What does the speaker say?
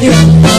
Father.